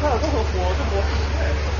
它有这么火，这么火。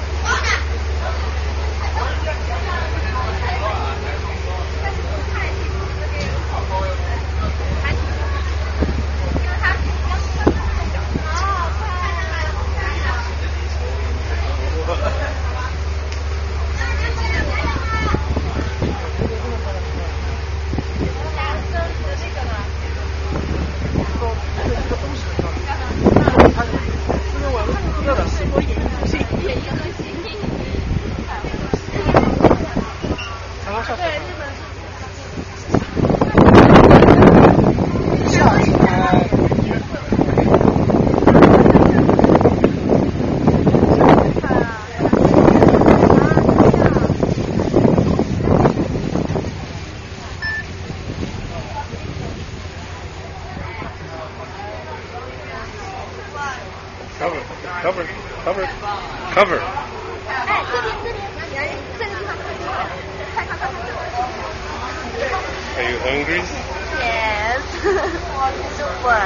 Cover. Cover. Cover. 哎，这边这边，有人这个地方这个地方，快快快快！ Are you hungry? Yes. Super.